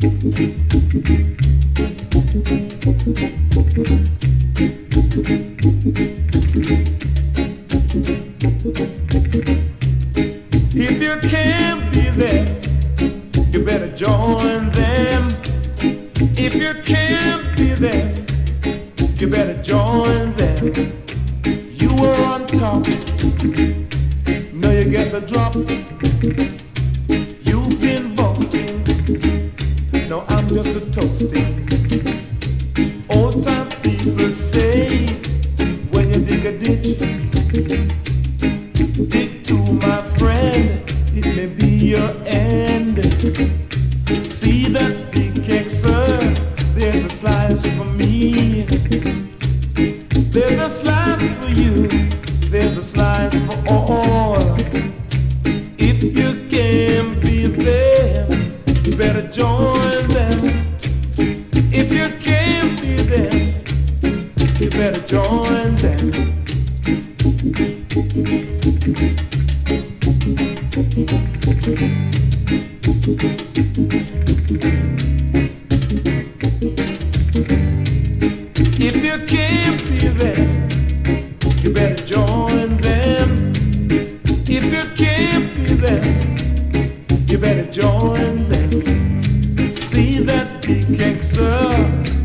If you can't be there, you better join them. If you can't be there, you better join them. You were on top, now you get the drop. Old time people say, when you dig a ditch, dig two my friend, it may be your end. See that big cake, sir, there's a slice for me. better join them. If you can't be there, you better join them. If you can't be there, you better join them. See that big gangster.